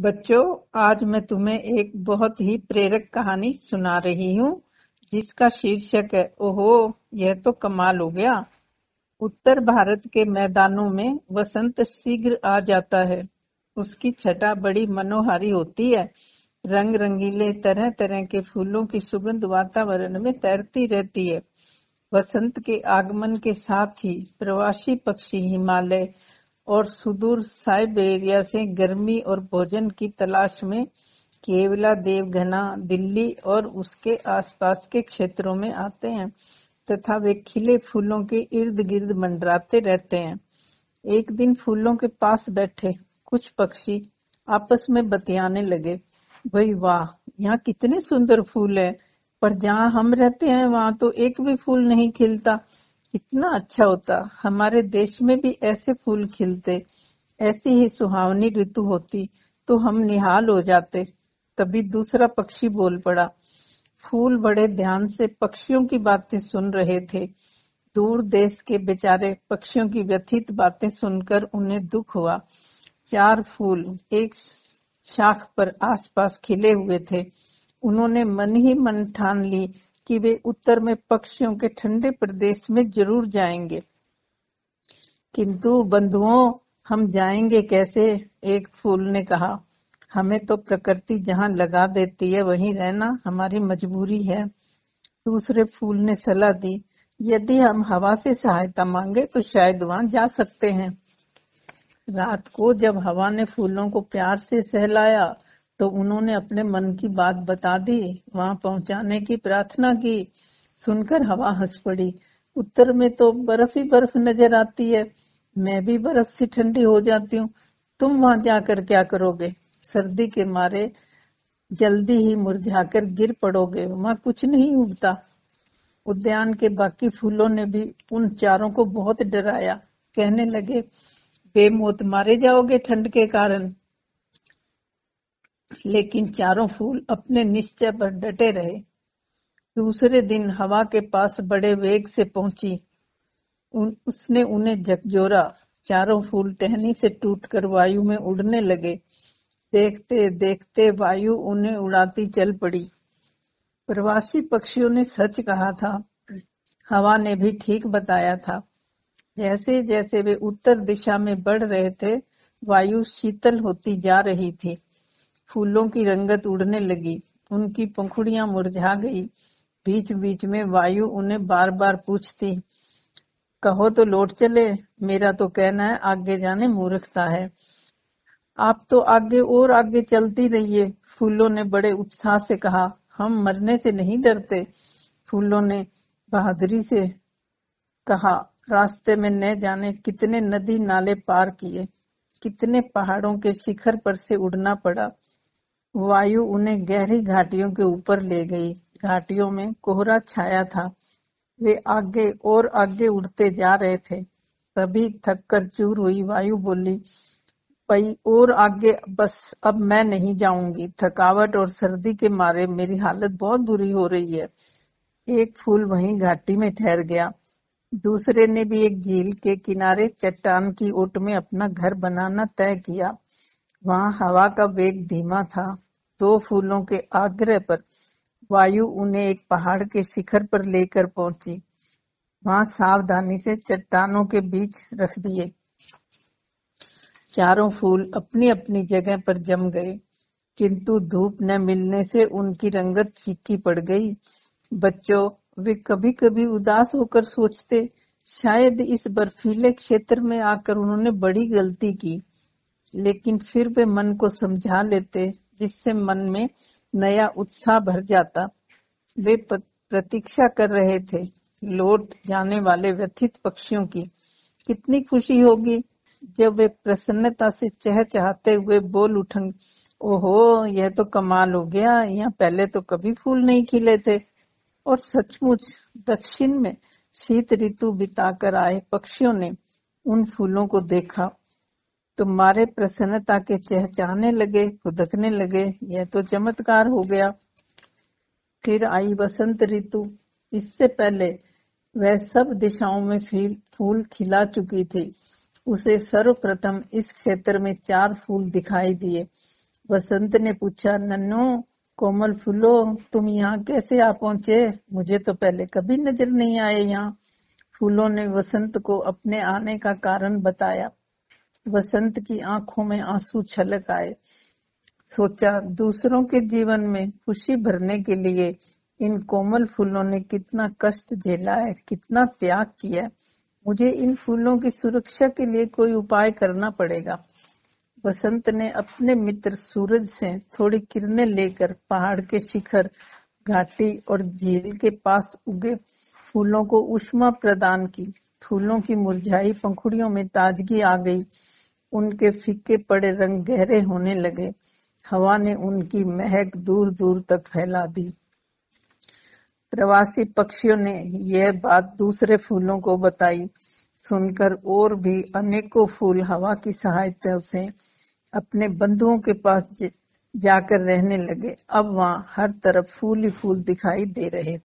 बच्चों, आज मैं तुम्हें एक बहुत ही प्रेरक कहानी सुना रही हूँ, जिसका शीर्षक है, ओहो, यह तो कमाल हो गया। उत्तर भारत के मैदानों में वसंत शीघ्र आ जाता है। उसकी छटा बड़ी मनोहारी होती है। रंग रंगीले तरह तरह के फूलों की सुगंध वातावरण में तैरती रहती है। वसंत के आगमन के साथ ही प्रवासी पक्षी हिमालय और सुदूर साइबेरिया से गर्मी और भोजन की तलाश में केवला देवघना, दिल्ली और उसके आसपास के क्षेत्रों में आते हैं तथा वे खिले फूलों के इर्द गिर्द मंडराते रहते हैं। एक दिन फूलों के पास बैठे कुछ पक्षी आपस में बतियाने लगे। भाई वाह, यहाँ कितने सुंदर फूल है। पर जहाँ हम रहते हैं, वहाँ तो एक भी फूल नहीं खिलता। कितना अच्छा होता। हमारे देश में भी ऐसे फूल खिलते, ऐसी ही सुहावनी ऋतु होती तो हम निहाल हो जाते। तभी दूसरा पक्षी बोल पड़ा। फूल बड़े ध्यान से पक्षियों की बातें सुन रहे थे। दूर देश के बेचारे पक्षियों की व्यथित बातें सुनकर उन्हें दुख हुआ। चार फूल एक शाख पर आसपास खिले हुए थे। उन्होंने मन ही मन ठान ली कि वे उत्तर में पक्षियों के ठंडे प्रदेश में ज़रूर जाएँगे। किंतु बंधुओं, हम जाएँगे कैसे? एक फूल ने कहा, हमें तो प्रकृति जहाँ लगा देती है, वहीं रहना हमारी मजबूरी है। दूसरे फूल ने सलाह दी, यदि हम हवा से सहायता मांगे तो शायद वहाँ जा सकते हैं। रात को जब हवा ने फूलों को प्यार से सहलाया तो उन्होंने अपने मन की बात बता दी, वहाँ पहुँचाने की प्रार्थना की, सुनकर हवा हंस पड़ी। उत्तर में तो बर्फ़ ही बर्फ़ नज़र आती है, मैं भी बर्फ़ से ठंडी हो जाती हूँ, तुम वहाँ जाकर क्या करोगे? सर्दी के मारे जल्दी ही मुरझाकर गिर पड़ोगे, वहाँ कुछ नहीं उगता। उद्यान के बाकी फूलों ने भी उन चारों को बहुत डराया। कहने लगे, बेमौत मारे जाओगे ठंड के कारण। लेकिन चारों फूल अपने निश्चय पर डटे रहे। दूसरे दिन हवा के पास बड़े वेग से पहुँची। उन, उसने उन्हें झकझोरा। चारों फूल टहनी से टूटकर वायु में उड़ने लगे। देखते देखते वायु उन्हें उड़ाती चल पड़ी। प्रवासी पक्षियों ने सच कहा था। हवा ने भी ठीक बताया था। जैसे जैसे वे उत्तर दिशा में बढ़ रहे थे वायु शीतल होती जा रही थी। फूलों की रंगत उड़ने लगी। उनकी पंखुड़ियाँ मुरझा गई। बीच बीच में वायु उन्हें बार बार पूछती, कहो तो लौट चले, मेरा तो कहना है आगे जाने मूर्खता है। आप तो आगे और आगे चलती रहिए। फूलों ने बड़े उत्साह से कहा, हम मरने से नहीं डरते। फूलों ने बहादुरी से कहा, रास्ते में न जाने कितने नदी नाले पार किए, कितने पहाड़ों के शिखर पर से उड़ना पड़ा। वायु उन्हें गहरी घाटियों के ऊपर ले गई। घाटियों में कोहरा छाया था। वे आगे और आगे उड़ते जा रहे थे। तभी थक कर चूर हुई वायु बोली, पई और आगे, बस अब मैं नहीं जाऊँगी। थकावट और सर्दी के मारे मेरी हालत बहुत बुरी हो रही है। एक फूल वहीं घाटी में ठहर गया। दूसरे ने भी एक झील के किनारे चट्टान की ओट में अपना घर बनाना तय किया। वहाँ हवा का वेग धीमा था। दो फूलों के आग्रह पर वायु उन्हें एक पहाड़ के शिखर पर लेकर पहुँची। वहाँ सावधानी से चट्टानों के बीच रख दिए। चारों फूल अपनी अपनी जगह पर जम गए, किंतु धूप न मिलने से उनकी रंगत फीकी पड़ गई। बच्चों, वे कभी कभी उदास होकर सोचते, शायद इस बर्फीले क्षेत्र में आकर उन्होंने बड़ी गलती की। लेकिन फिर वे मन को समझा लेते, जिससे मन में नया उत्साह भर जाता। वे प्रतीक्षा कर रहे थे, लौट जाने वाले व्यथित पक्षियों की। कितनी खुशी होगी जब वे प्रसन्नता से चह चाहते हुए बोल उठन, ओहो, यह तो कमाल हो गया, यहाँ पहले तो कभी फूल नहीं खिले थे। और सचमुच, दक्षिण में शीत ऋतु बिताकर आए पक्षियों ने उन फूलों को देखा। तुम्हारे प्रसन्नता के चहचाने लगे, खुदकने लगे, यह तो चमत्कार हो गया। फिर आई बसंत ऋतु। इससे पहले वह सब दिशाओं में फूल खिला चुकी थी। उसे सर्वप्रथम इस क्षेत्र में चार फूल दिखाई दिए। वसंत ने पूछा, नन्नू, कोमल फूलो, तुम यहाँ कैसे आ पहुँचे? मुझे तो पहले कभी नज़र नहीं आए यहाँ। फूलों ने वसंत को अपने आने का कारण बताया। वसंत की आँखों में आँसू छलक आए। सोचा, दूसरों के जीवन में खुशी भरने के लिए इन कोमल फूलों ने कितना कष्ट झेला है, कितना त्याग किया मुझे इन फूलों की सुरक्षा के लिए कोई उपाय करना पड़ेगा। वसंत ने अपने मित्र सूरज से थोड़ी किरणें लेकर पहाड़ के शिखर, घाटी और झील के पास उगे। फूलों को उष्मा प्रदान की। फूलों की मुरझाई, पंखुड़ियों में ताजगी आ गई। उनके फीके पड़े रंग गहरे होने लगे। हवा ने उनकी महक दूर दूर तक फैला दी। प्रवासी पक्षियों ने यह बात दूसरे फूलों को बताई। सुनकर और भी अनेकों फूल हवा की सहायता से अपने बंधुओं के पास जाकर रहने लगे। अब वहाँ हर तरफ़ फूल ही फूल दिखाई दे रहे